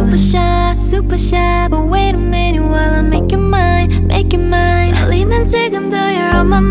Super shy, super shy But wait a minute while I make you mine, make you mine. 달리는 지금도 you're on my mind.